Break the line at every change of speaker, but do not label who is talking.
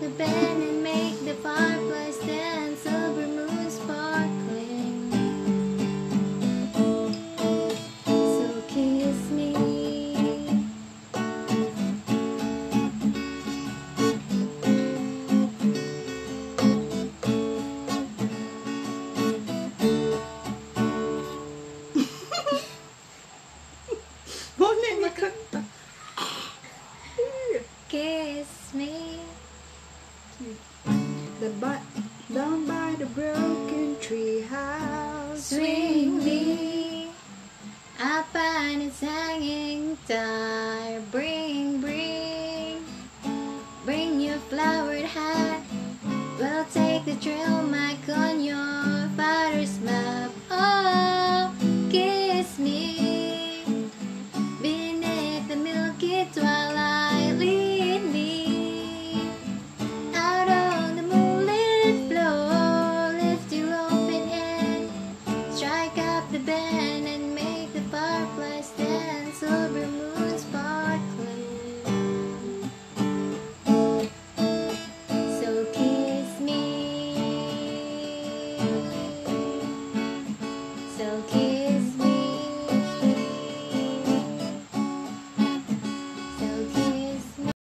The band and make the fireplace dance. Silver moon sparkling. So kiss me.
Länge kanta.
Kiss me.
The but down by the broken tree house.
Swing me. I find it's hanging tight. Bring, bring. Bring your flowered hat. We'll take the trail